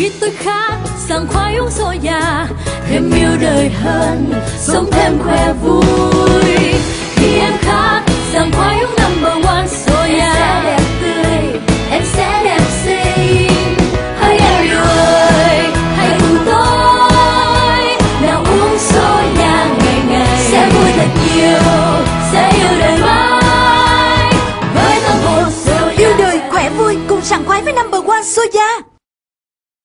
khi tôi khát sảng khoái uống soya thêm yêu đời hơn sống thêm khỏe vui. Khi em khát sảng khoái uống number one soya sẽ đẹp tươi em sẽ đẹp xinh. Hãy em yêu ơi hãy cùng tôi. Nào uống soya ngày ngày. Sẽ vui thật nhiều sẽ yêu đời mãi. Với tâm hồn Yêu đời khỏe vui cùng sảng khoái với number one soya